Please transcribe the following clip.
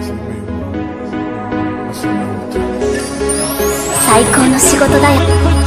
最高の仕事だよ。